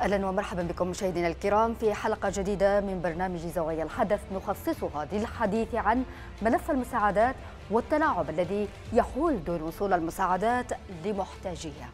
أهلا ومرحبا بكم مشاهدينا الكرام في حلقة جديدة من برنامج زوايا الحدث نخصصها للحديث عن ملف المساعدات والتلاعب الذي يحول دون وصول المساعدات لمحتاجيها.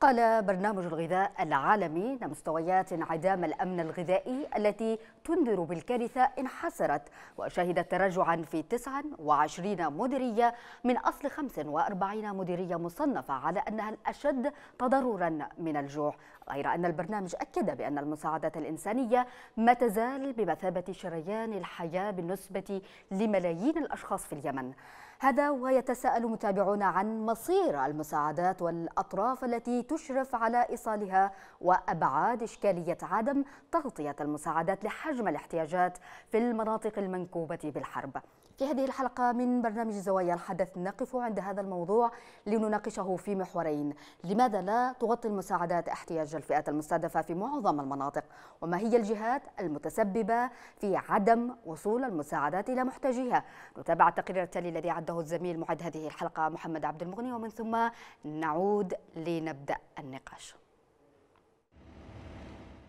قال برنامج الغذاء العالمي إن مستويات انعدام الأمن الغذائي التي تنذر بالكارثة انحسرت وشهدت تراجعا في 29 مديرية من أصل 45 مديرية مصنفة على أنها الأشد تضررا من الجوع. غير أن البرنامج أكد بأن المساعدات الإنسانية ما تزال بمثابة شريان الحياة بالنسبة لملايين الأشخاص في اليمن. هذا ويتساءل متابعون عن مصير المساعدات والأطراف التي تشرف على إيصالها وأبعاد إشكالية عدم تغطية المساعدات لحجم الاحتياجات في المناطق المنكوبة بالحرب. في هذه الحلقة من برنامج زوايا الحدث نقف عند هذا الموضوع لنناقشه في محورين. لماذا لا تغطي المساعدات احتياج الفئات المستهدفة في معظم المناطق؟ وما هي الجهات المتسببة في عدم وصول المساعدات إلى محتاجيها؟ نتابع التقرير التالي الذي عده الزميل معد هذه الحلقة محمد عبد المغني ومن ثم نعود لنبدأ النقاش.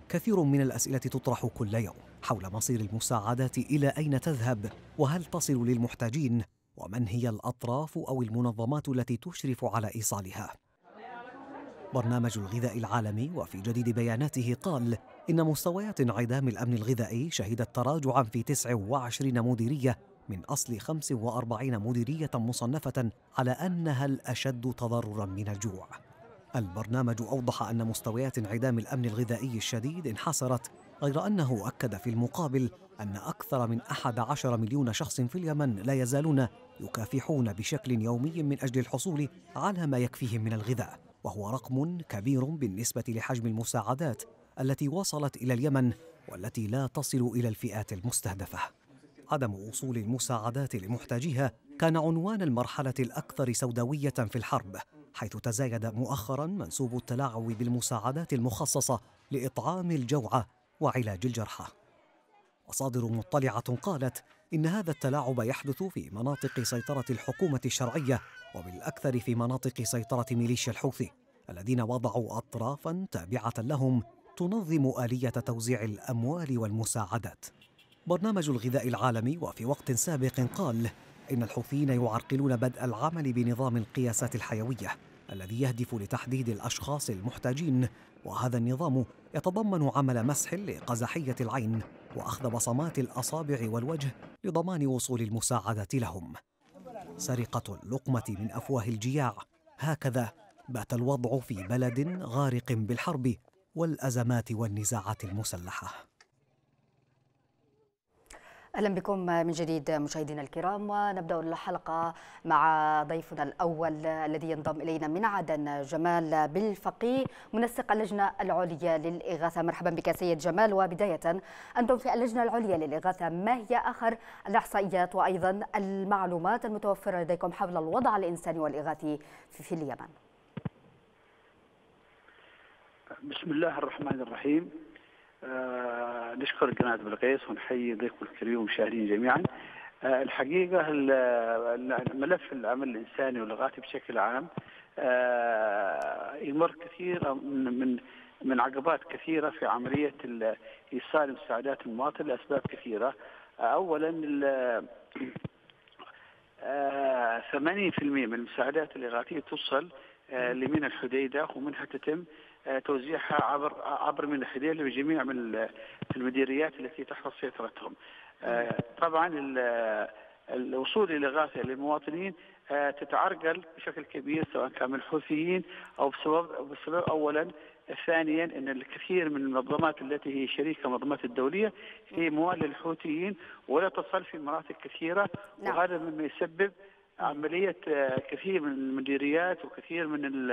كثير من الأسئلة تطرح كل يوم حول مصير المساعدات إلى أين تذهب وهل تصل للمحتاجين ومن هي الأطراف أو المنظمات التي تشرف على إيصالها. برنامج الغذاء العالمي وفي جديد بياناته قال إن مستويات انعدام الأمن الغذائي شهدت تراجعا في 29 مديرية من أصل 45 مديرية مصنفة على أنها الأشد تضررا من الجوع. البرنامج أوضح أن مستويات انعدام الأمن الغذائي الشديد انحصرت غير أنه أكد في المقابل أن أكثر من 11 مليون شخص في اليمن لا يزالون يكافحون بشكل يومي من أجل الحصول على ما يكفيهم من الغذاء وهو رقم كبير بالنسبة لحجم المساعدات التي وصلت إلى اليمن والتي لا تصل إلى الفئات المستهدفة. عدم وصول المساعدات لمحتاجيها كان عنوان المرحلة الأكثر سوداوية في الحرب حيث تزايد مؤخرا منسوب التلاعب بالمساعدات المخصصة لإطعام الجوعى وعلاج الجرحى. مصادر مطلعة قالت إن هذا التلاعب يحدث في مناطق سيطرة الحكومة الشرعية وبالأكثر في مناطق سيطرة ميليشيا الحوثي الذين وضعوا أطرافا تابعة لهم تنظم آلية توزيع الأموال والمساعدات. برنامج الغذاء العالمي وفي وقت سابق قال إن الحوثيين يعرقلون بدء العمل بنظام القياسات الحيوية الذي يهدف لتحديد الأشخاص المحتاجين وهذا النظام يتضمن عمل مسح لقزحية العين وأخذ بصمات الأصابع والوجه لضمان وصول المساعدات لهم. سرقة اللقمة من أفواه الجياع هكذا بات الوضع في بلد غارق بالحرب والأزمات والنزاعات المسلحة. أهلا بكم من جديد مشاهدينا الكرام ونبدأ الحلقة مع ضيفنا الأول الذي ينضم إلينا من عدن جمال بالفقيه منسق اللجنة العليا للإغاثة. مرحبا بك سيد جمال وبداية أنتم في اللجنة العليا للإغاثة ما هي آخر الإحصائيات وأيضا المعلومات المتوفرة لديكم حول الوضع الإنساني والإغاثي في اليمن؟ بسم الله الرحمن الرحيم. آه نشكر قناة بلقيس ونحيي ضيفكم الكريم والمشاهدين جميعا. آه الحقيقة ملف العمل الإنساني والإغاثي بشكل عام آه يمر كثير من من من عقبات كثيرة في عملية إيصال مساعدات المواطن لأسباب كثيرة. أولا 80% آه، من المساعدات الإغاثية توصل لمن الحديدة ومنها تتم توزيعها عبر عبر من الحديدة لجميع من المديريات التي تحت سيطرتهم. آه، طبعا الوصول إلى غاثه للمواطنين تتعرقل بشكل كبير سواء كان من الحوثيين أو بسبب بسبب اولا ثانيا إن الكثير من المنظمات التي هي شريكة المنظمات الدولية هي مواليه للحوثيين ولا تصل في مناطق كثيرة نعم. وهذا مما يسبب عملية آه، كثير من المديريات وكثير من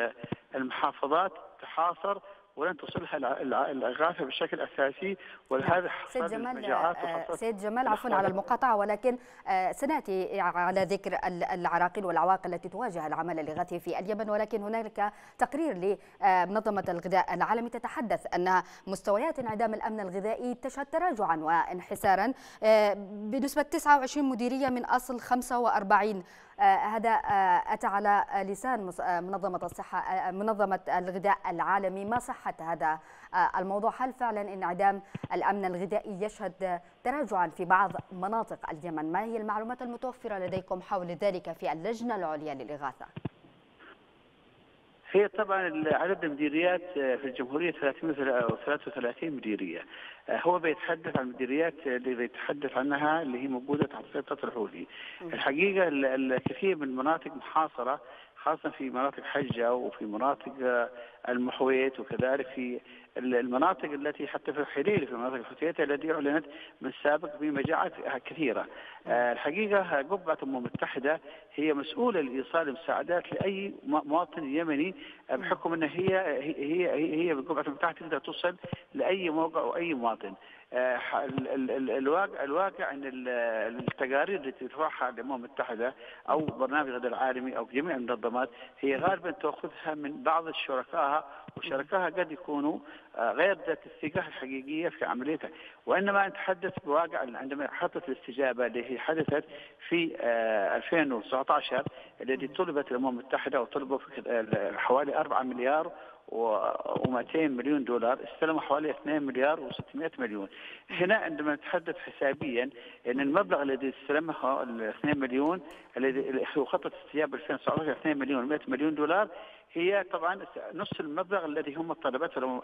المحافظات تحاصر ولن تصلها الإغاثة بشكل أساسي ولهذا سيد جمال آه، سيد جمال عفوا على المقاطعة ولكن آه، سنأتي على ذكر العراقيل والعواقل التي تواجه العمل الإغاثي في اليمن ولكن هنالك تقرير لمنظمه الغذاء العالمي تتحدث أن مستويات انعدام الأمن الغذائي تشهد تراجعا وانحسارا بنسبة 29 مديرية من أصل 45 هذا أتى على لسان منظمة الصحة منظمة الغذاء العالمي. ما صحة هذا؟ الموضوع هل فعلا انعدام الأمن الغذائي يشهد تراجعا في بعض مناطق اليمن؟ ما هي المعلومات المتوفرة لديكم حول ذلك في اللجنة العليا للإغاثة؟ هي طبعا عدد المديريات في الجمهورية 333 مديرية. هو بيتحدث عن المديريات اللي بيتحدث عنها اللي هي موجودة تحت سيطرة الحوثي. الحقيقة الكثير من المناطق محاصرة خاصة في مناطق حجة وفي مناطق المحويت وكذلك في المناطق التي حتى في الحليل في مناطق الحوثيات التي أعلنت من السابق بمجاعات كثيرة. الحقيقة قبعة الامم المتحده هي مسؤولة لإيصال المساعدات لأي مواطن يمني بحكم إن هي هي هي, هي قبعة الامم المتحده تقدر توصل لأي موقع أو أي مواطن. الواقع الواقع إن التقارير التي ترفعها الأمم المتحدة أو برنامج الغذاء العالمي أو جميع المنظمات هي غالبا تأخذها من بعض شركائها وشركائها قد يكونوا غير ذات الثقة الحقيقية في عمليتها. وإنما نتحدث بواقع عندما حطت الاستجابة اللي هي حدثت في 2019 الذي طلبت الأمم المتحدة وطلبوا حوالي 4 مليار و200 مليون دولار استلموا حوالي 2 مليار و600 مليون. هنا عندما نتحدث حسابيا إن المبلغ الذي استلمه ال 2 مليون الذي خطه استجابه 2019 2 مليون 100 مليون دولار هي طبعا نص المبلغ الذي هم طلبته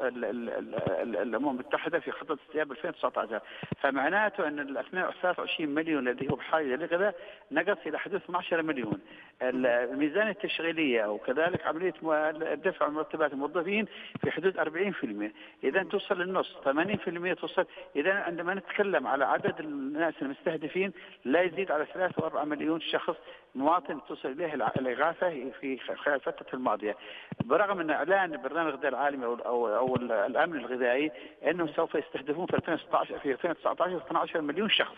الأمم المتحدة في خطه استجابه 2019 فمعناته أن ال 23 مليون الذي هو بحاجة لغذاء نقص إلى حدود 12 مليون. الميزانيه التشغيلية وكذلك عملية دفع مرتبات الموظفين في حدود 40% إذا توصل للنص 80% توصل. إذا عندما نتكلم على عدد الناس المستهدفين لا يزيد على 3 و4 مليون شخص مواطن توصل إليه الإغاثة في خلال الفترة الماضية. برغم ان إعلان برنامج الغذاء العالمي أو أو, أو الأمن الغذائي أنهم سوف يستهدفون في 2016 في 2019 12 مليون شخص.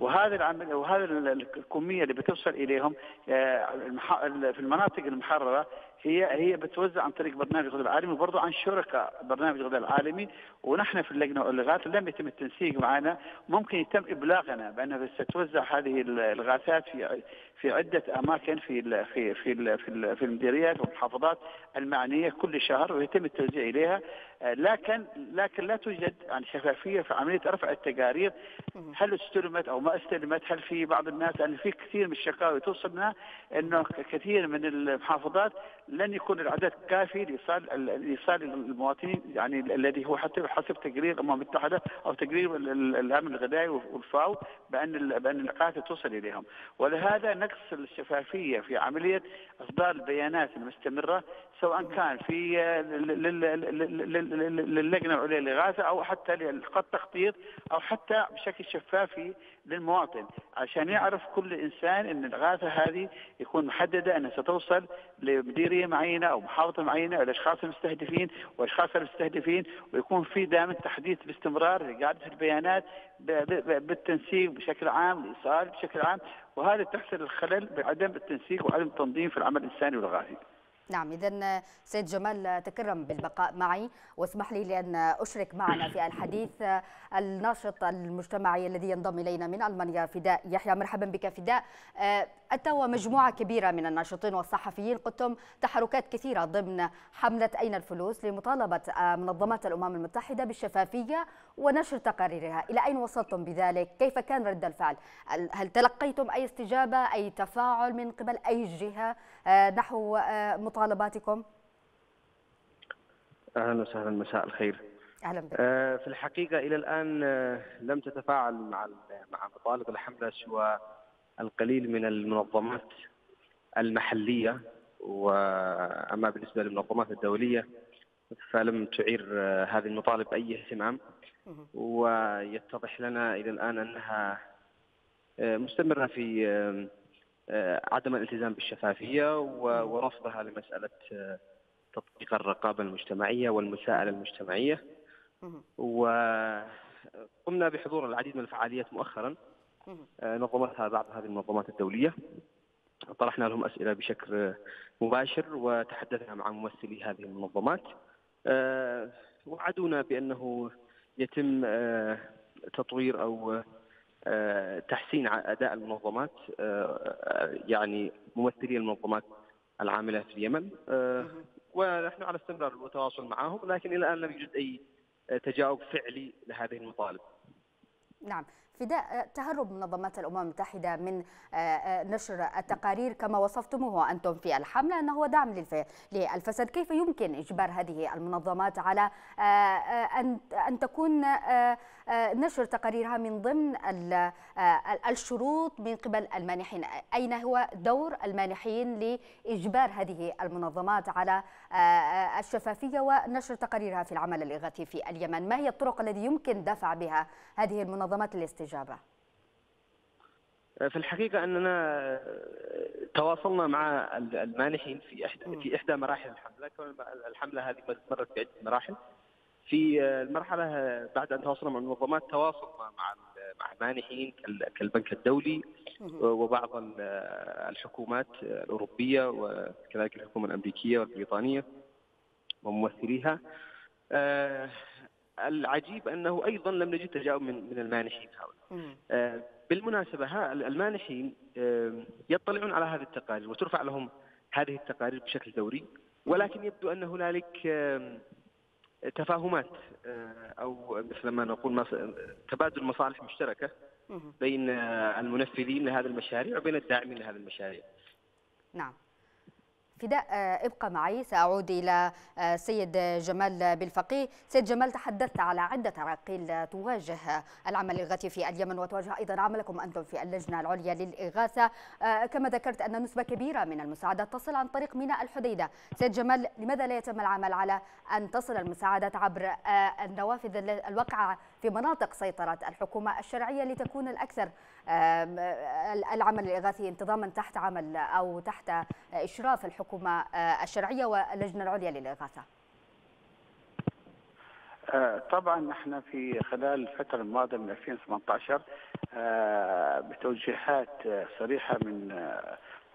وهذا العمل وهذا الكمية اللي بتوصل إليهم في المناطق المحررة هي هي بتوزع عن طريق برنامج الغذاء العالمي وبرضه عن شركاء برنامج الغذاء العالمي. ونحن في اللجنة الغاثه لم يتم التنسيق معنا. ممكن يتم إبلاغنا بانها ستوزع هذه الغاثات في في عدة أماكن في ال في في ال في, ال في المديريات والمحافظات المعنية كل شهر ويتم التوزيع إليها. لكن لكن لا توجد يعني شفافية في عملية رفع التقارير. هل استلمت أو ما استلمت؟ هل في بعض الناس يعني في كثير من الشكاوي توصلنا إنه كثير من المحافظات لن يكون العدد كافي لإيصال لإيصال المواطنين يعني الذي هو حتى حسب تقرير الأمم المتحدة أو تقرير الأمن الغذائي والفاو بأن بأن الاغاثه توصل إليهم. ولهذا نقص الشفافيه في عملية اصدار البيانات المستمرة سواء كان في للجنه العليا للاغاثه أو حتى للتخطيط أو حتى بشكل شفاف للمواطن عشان يعرف كل إنسان إن الاغاثه هذه يكون محددة إنها ستوصل لمديرية معينة أو محافظة معينة الاشخاص المستهدفين والأشخاص المستهدفين ويكون في دائما تحديث باستمرار لاعاده البيانات بالتنسيق بشكل عام الإيصال بشكل عام وهذا تحصل الخلل بعدم التنسيق وعدم التنظيم في العمل الإنساني والغاثي. نعم إذا سيد جمال تكرم بالبقاء معي واسمح لي لأن أشرك معنا في الحديث الناشط المجتمعي الذي ينضم إلينا من ألمانيا فداء يحيى. مرحبا بك فداء. أنت ومجموعة كبيرة من الناشطين والصحفيين قدتم تحركات كثيرة ضمن حملة أين الفلوس لمطالبة منظمات الأمم المتحدة بالشفافية ونشر تقاريرها إلى أين وصلتم بذلك؟ كيف كان رد الفعل؟ هل تلقيتم أي استجابة أي تفاعل من قبل أي جهة نحو مطالباتكم؟ أهلا وسهلا مساء الخير. أهلا بك. في الحقيقة إلى الآن لم تتفاعل مع مع مطالب الحملة سوى القليل من المنظمات المحلية واما بالنسبة للمنظمات الدولية فلم تعير هذه المطالب اي اهتمام ويتضح لنا إلى الآن أنها مستمرة في عدم الالتزام بالشفافية ورفضها لمسألة تطبيق الرقابة المجتمعية والمساءلة المجتمعية. وقمنا بحضور العديد من الفعاليات مؤخرا نظمتها بعض هذه المنظمات الدولية. طرحنا لهم أسئلة بشكل مباشر وتحدثنا مع ممثلي هذه المنظمات. وعدونا بأنه يتم تطوير أو تحسين أداء المنظمات يعني ممثلي المنظمات العاملة في اليمن ونحن على استمرار والتواصل معهم لكن إلى الآن لم يوجد أي تجاوب فعلي لهذه المطالب. نعم فداء تهرب منظمات الأمم المتحدة من نشر التقارير كما وصفتموه أنتم في الحملة إنه هو دعم للفساد، كيف يمكن إجبار هذه المنظمات على أن أن تكون نشر تقاريرها من ضمن الشروط من قبل المانحين، أين هو دور المانحين لإجبار هذه المنظمات على الشفافية ونشر تقاريرها في العمل الإغاثي في اليمن، ما هي الطرق التي يمكن دفع بها هذه المنظمات؟ الاستجابة؟ في الحقيقة أننا تواصلنا مع المانحين في إحدى في إحدى مراحل الحملة، الحملة هذه مرت بعدة مراحل. في المرحلة بعد أن تواصلنا مع المنظمات تواصلنا مع مع المانحين كالبنك الدولي وبعض الحكومات الأوروبية وكذلك الحكومة الأمريكية والبريطانية وممثليها. العجيب أنه أيضا لم نجد تجاوب من من المانحين هؤلاء. آه بالمناسبة المانحين آه يطلعون على هذه التقارير وترفع لهم هذه التقارير بشكل دوري ولكن يبدو أن هنالك آه تفاهمات أو مثل ما نقول تبادل مصالح مشتركة بين المنفذين لهذه المشاريع وبين الداعمين لهذه المشاريع. نعم. فداء. ابقى معي. سأعود إلى سيد جمال بالفقيه. سيد جمال تحدثت على عدة عراقيل تواجه العمل الإغاثي في اليمن وتواجه أيضا عملكم أنتم في اللجنة العليا للإغاثة. كما ذكرت أن نسبة كبيرة من المساعدات تصل عن طريق ميناء الحديدة. سيد جمال لماذا لا يتم العمل على أن تصل المساعدات عبر النوافذ الواقعة في مناطق سيطرة الحكومة الشرعية لتكون الأكثر العمل الإغاثي انتظاما تحت عمل أو تحت إشراف الحكومة الشرعية واللجنة العليا للإغاثة. طبعا نحن في خلال الفترة الماضية من 2018 بتوجيهات صريحة من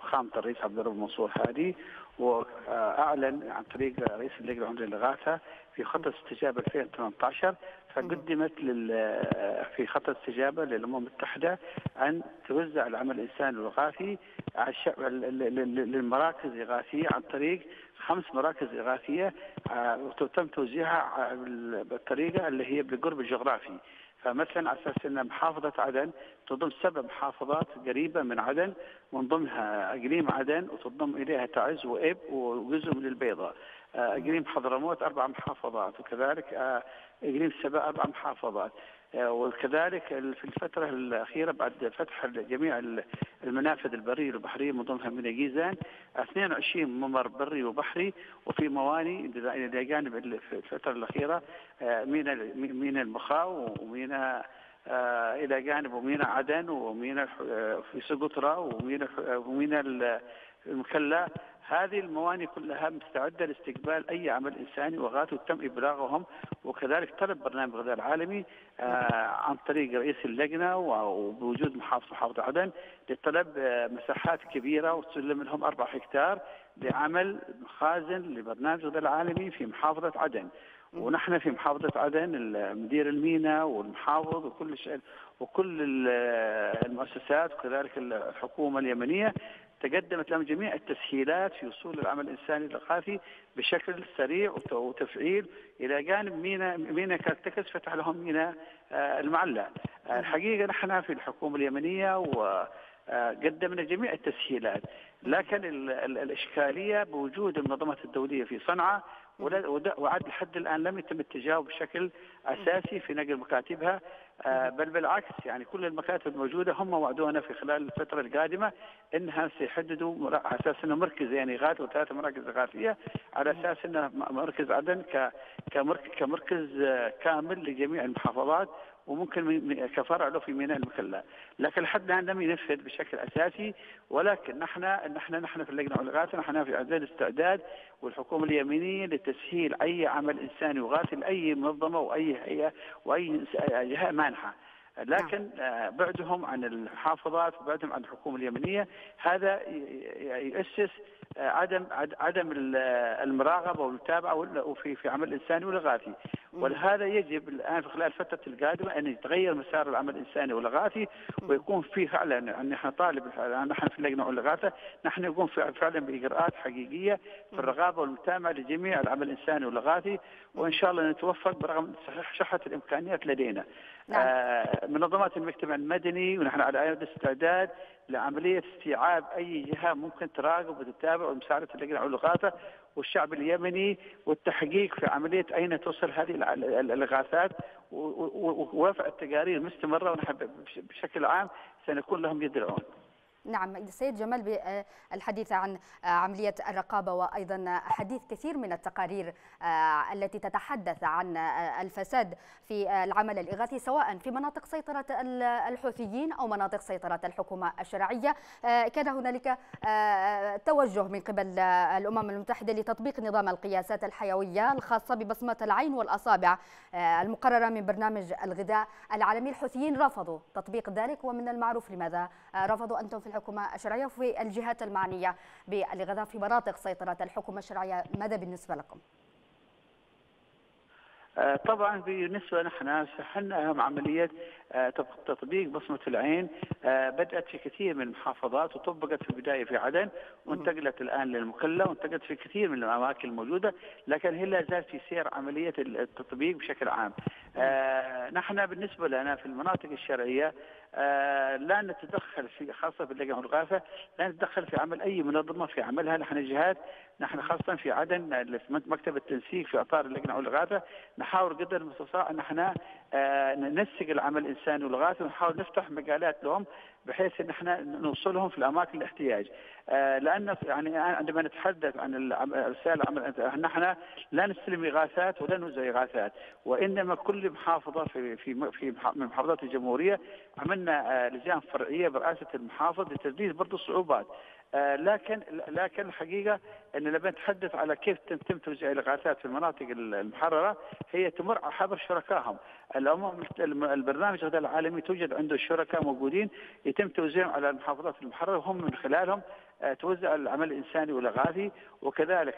فخامة الرئيس عبد الرب منصور هادي وأعلن عن طريق رئيس اللجنة العليا للإغاثة في خطة استجابة 2018 فقدمت في خط استجابه للأمم المتحدة أن توزع العمل الانساني الوغاثي للمراكز الاغاثيه عن طريق خمس مراكز اغاثيه وتم توزيعها بالطريقة اللي هي بالقرب الجغرافي. فمثلا على أساس إن محافظة عدن تضم سبع محافظات قريبة من عدن من ضمنها أقليم عدن وتضم إليها تعز وإب وجزء من البيضاء أقليم حضرموت أربع محافظات وكذلك أقليم سبا أربع محافظات. وكذلك في الفترة الأخيرة بعد فتح جميع المنافذ البرية والبحرية من ضمنها من جيزان 22 ممر بري وبحري وفي مواني إلى جانب الفترة الأخيرة مينا مينا المخاو ومينا إلى جانب ومينا عدن ومينا في سقطرى ومينا ومينا المكلا هذه الموانئ كلها مستعدة لاستقبال أي عمل إنساني وغاثي وتم إبلاغهم وكذلك طلب برنامج الغذاء العالمي عن طريق رئيس اللجنة وبوجود محافظ محافظة عدن لطلب مساحات كبيرة وتسلم لهم أربع هكتار لعمل مخازن لبرنامج الغذاء العالمي في محافظة عدن. ونحن في محافظة عدن مدير الميناء والمحافظ وكل شيء وكل المؤسسات وكذلك الحكومة اليمنية تقدمت لهم جميع التسهيلات في وصول العمل الإنساني الإغاثي بشكل سريع وتفعيل إلى جانب مينا مينا كالتكس فتح لهم مينا المعلى. الحقيقة نحن في الحكومة اليمنية وقدمنا جميع التسهيلات لكن الإشكالية بوجود المنظمات الدولية في صنعاء وعد لحد الآن لم يتم التجاوب بشكل أساسي في نقل مكاتبها بل بالعكس يعني كل المكاتب الموجودة هم وعدونا في خلال الفترة القادمة إنها سيحددوا على أساس إنه مركز يعني غاثي وثلاث مراكز غاثيه على أساس إنه مركز عدن كمركز كامل لجميع المحافظات وممكن كفرع له في ميناء المكلا. لكن لحد الآن لم ينفذ بشكل أساسي ولكن نحن نحن نحن في اللجنة والغاثة نحن في اعداد استعداد والحكومة اليمنيه لتسهيل أي عمل إنساني وغاثي لأي منظمة وأي هيئة وأي جهه مانحة. لكن بعدهم عن المحافظات وبعدهم عن الحكومة اليمنية هذا يؤسس عدم عدم المراقبة والمتابعة وفي في عمل الانساني والاغاثي ولهذا يجب الآن في خلال الفترة القادمة أن يتغير مسار العمل الإنساني والاغاثي ويكون في فعلا أن نحن طالب نحن في اللجنه والاغاثه نحن نقوم فعلا بإجراءات حقيقية في الرقابه والمتابعة لجميع العمل الإنساني والاغاثي وإن شاء الله نتوفق برغم شحه الإمكانيات لدينا. نعم. آه منظمات المجتمع المدني ونحن على اياد استعداد لعملية استيعاب أي جهة ممكن تراقب وتتابع ومساعدة اللجنه والاغاثه والشعب اليمني والتحقيق في عملية أين توصل هذه الاغاثات ووفع التقارير مستمرة ونحن بشكل عام سنكون لهم يد العون. نعم السيد جمال بالحديث عن عملية الرقابة وأيضا حديث كثير من التقارير آه، التي تتحدث عن الفساد في العمل الإغاثي سواء في مناطق سيطرة الحوثيين أو مناطق سيطرة الحكومة الشرعية. آه، كان هنالك آه، توجه من قبل الأمم المتحدة لتطبيق نظام القياسات الحيوية الخاصة ببصمة العين والأصابع. المقررة من برنامج الغذاء العالمي. الحوثيين رفضوا تطبيق ذلك ومن المعروف لماذا؟ رفضوا أنتم في الحكومة الشرعية وفي الجهات المعنية بالغذاء في مناطق سيطرة الحكومة الشرعية ماذا بالنسبة لكم؟ آه، طبعا بالنسبة نحن سحنا أهم عمليه آه، تطبيق بصمة العين آه، بدأت في كثير من المحافظات وطبقت في البداية في عدن وانتقلت الآن للمكلا وانتقلت في كثير من الأماكن الموجودة لكن هي لا زالت في سير عملية التطبيق بشكل عام. نحن بالنسبة لنا في المناطق الشرعية لا نتدخل في خاصة في اللجنه والغاثه لا نتدخل في عمل أي منظمة في عملها. نحن جهات نحن خاصة في عدن مكتب التنسيق في أطار اللجنة والغاثه نحاول قدر المستطاع ان إحنا آه، ننسق العمل الإنساني والغاثه ونحاول نفتح مجالات لهم بحيث إن إحنا نوصلهم في الأماكن الاحتياج. آه، لأن يعني عندما نتحدث عن رسائل العمل نحن لا نستلم إغاثات ولا نوزع إغاثات وإنما كل محافظة في في في من محافظات الجمهورية عملنا آه، لجان فرعية برئاسة المحافظ لتسديد برضه الصعوبات. لكن لكن الحقيقة إن لما نتحدث على كيف تتم توزيع الإغاثات في المناطق المحررة هي تمر عبر شركائهم. الأمم البرنامج الغذاء العالمي توجد عنده شركاء موجودين يتم توزيعهم على المحافظات المحررة وهم من خلالهم آه، توزع العمل الإنساني والإغاثي وكذلك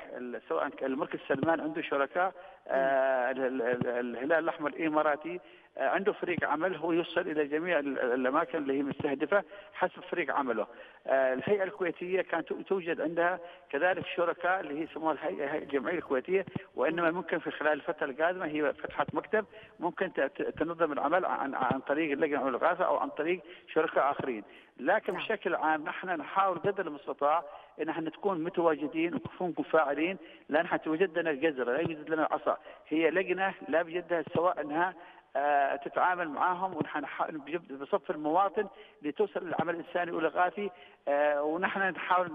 سواء المركز سلمان عنده شركاء آه، الهلال الأحمر الإماراتي آه، عنده فريق عمل هو يوصل إلى جميع الأماكن اللي هي مستهدفة حسب فريق عمله. الهيئة الكويتية كانت توجد عندها كذلك شركاء اللي هي يسموها الهيئه الجمعية الكويتية وإنما ممكن في خلال الفترة القادمة هي فتحت مكتب ممكن تنظم العمل عن عن طريق اللجنه والغاثه أو عن طريق شركاء آخرين. لكن نعم. بشكل عام نحن نحاول قدر المستطاع إن إحنا نكون متواجدين ونكون فاعلين لأن حتوجد لنا الجزره لا يوجد لنا العصا هي لجنة لا بجدها سواء إنها آه تتعامل معهم ونحن بصف المواطن لتوصل للعمل الانساني والاغاثي آه ونحن نحاول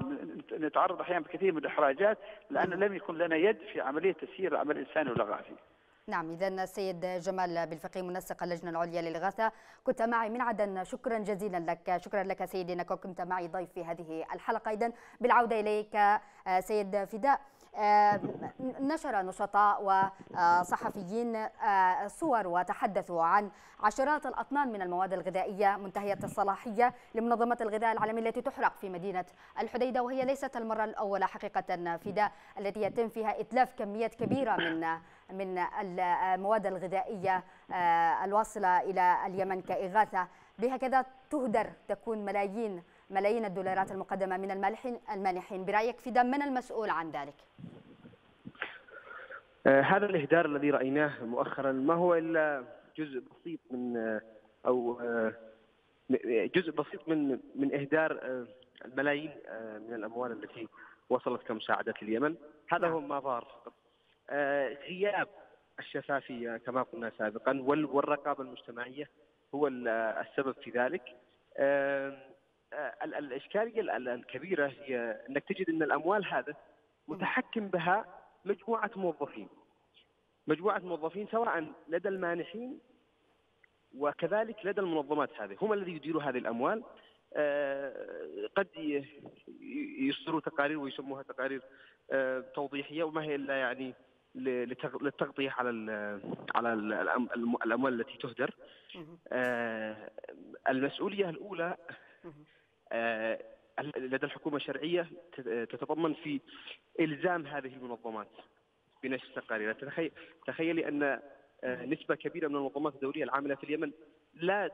نتعرض أحيانا بكثير من الإحراجات لأن لم يكن لنا يد في عملية تسيير العمل الانساني والاغاثي. نعم إذا السيد جمال بالفقي منسق اللجنة العليا للإغاثة كنت معي من عدن. شكرا جزيلا لك. شكرا لك سيدي أنك كنت معي ضيف في هذه الحلقة. إذا بالعودة إليك آه، سيد فداء. آه، نشر نشطاء وصحفيين آه، صور وتحدثوا عن عشرات الأطنان من المواد الغذائية منتهية الصلاحية لمنظمة الغذاء العالمي التي تحرق في مدينة الحديدة وهي ليست المرة الأولى حقيقة فداء التي يتم فيها إتلاف كميات كبيرة من من المواد الغذائية آه، الواصلة إلى اليمن كإغاثة. بهكذا تهدر تكون ملايين ملايين الدولارات المقدمة من المالحين المانحين برأيك في دم من المسؤول عن ذلك؟ آه هذا الإهدار الذي رأيناه مؤخرا ما هو إلا جزء بسيط من آه أو آه جزء بسيط من من إهدار الملايين من الأموال التي وصلت كمساعدة اليمن. هذا هو ما ظهر فقط. غياب الشفافية كما قلنا سابقا والرقابة المجتمعية هو السبب في ذلك. الإشكالية الكبيرة هي أنك تجد أن الأموال هذا متحكم بها مجموعة موظفين. مجموعة موظفين سواء لدى المانحين وكذلك لدى المنظمات هذه. هم الذي يديروا هذه الأموال. قد يصدروا تقارير ويسموها تقارير توضيحية وما هي إلا يعني للتغطية على على الأموال التي تهدر. المسؤولية الأولى لدى الحكومة شرعيه تتضمن في إلزام هذه المنظمات بنشر تقارير تخيل تخيلي أن نسبة كبيرة من المنظمات الدولية العاملة في اليمن لا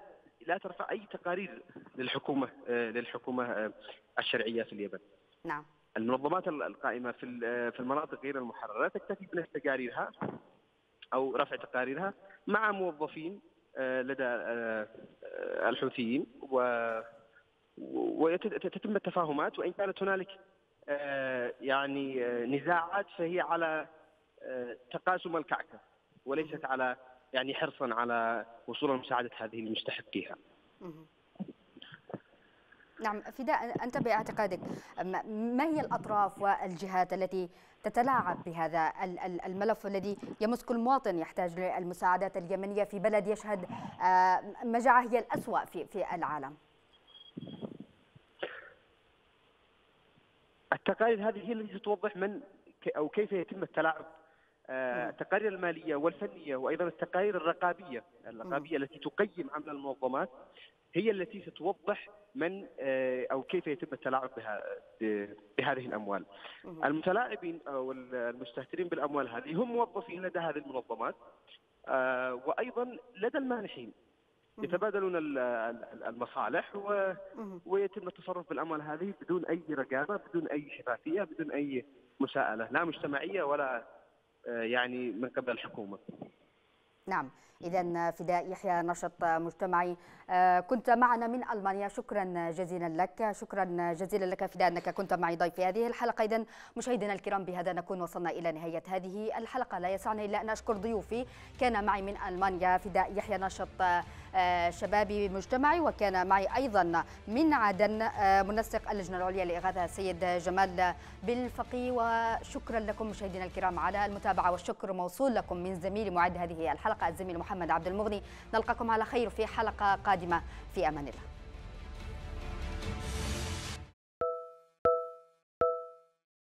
لا ترفع أي تقارير للحكومة للحكومة الشرعية في اليمن. نعم. المنظمات القائمة في في المناطق غير المحررة لا تكتفي بنشر تقاريرها أو رفع تقاريرها مع موظفين لدى الحوثيين و وتتم التفاهمات وإن كانت هنالك يعني نزاعات فهي على تقاسم الكعكة وليست على يعني حرصا على وصول مساعده هذه المستحقيها. نعم فداء أنت باعتقادك ما هي الأطراف والجهات التي تتلاعب بهذا الملف الذي يمس كل مواطن يحتاج للمساعدات اليمنية في بلد يشهد مجاعة هي الأسوأ في العالم التقارير هذه هي التي توضح من أو كيف يتم التلاعب التقارير المالية والفنية وأيضا التقارير الرقابية. الرقابية التي تقيم عمل المنظمات هي التي ستوضح من أو كيف يتم التلاعب بها بهذه الأموال. المتلاعبين أو المستهترين بالأموال هذه هم موظفين لدى هذه المنظمات وأيضا لدى المانحين. يتبادلون المصالح و... ويتم التصرف بالأموال هذه بدون أي رقابة، بدون أي شفافية، بدون أي مساءلة، لا مجتمعية ولا يعني من قبل الحكومة. نعم. إذا فداء يحيى نشط مجتمعي. كنت معنا من ألمانيا. شكرا جزيلا لك. شكرا جزيلا لك فداء أنك كنت معي ضيف في هذه الحلقة. إذا مشاهدينا الكرام بهذا نكون وصلنا إلى نهاية هذه الحلقة. لا يسعني إلا أن أشكر ضيوفي. كان معي من ألمانيا فداء يحيى نشط شبابي مجتمعي وكان معي أيضا من عدن منسق اللجنة العليا لإغاثة السيد جمال بالفقي. وشكرا لكم مشاهدينا الكرام على المتابعة والشكر موصول لكم من زميلي معد هذه الحلقة الزميل محمد عبد المغني. نلقاكم على خير في حلقة قادمة. في أمان الله.